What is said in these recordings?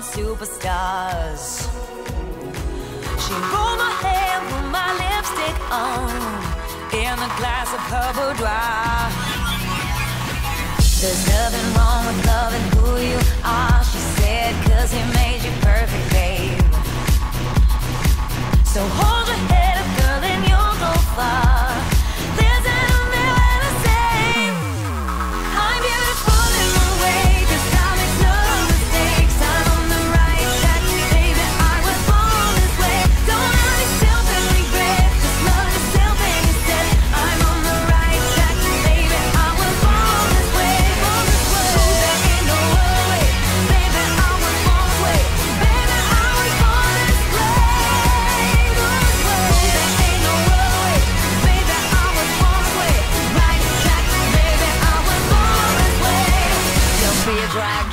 born superstars. She rolled my hair, put my lipstick on, in a glass of her boudoir. There's nothing wrong with loving who you are, she said, cause he made you perfect, babe. So hold your head up, girl, and you'll go far.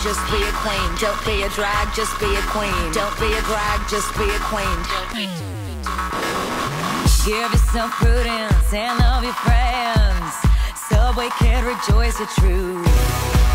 Just be a queen. Don't be a drag, just be a queen. Don't be a drag, just be a queen. Give yourself prudence and love your friends. Subway kid, rejoice the truth.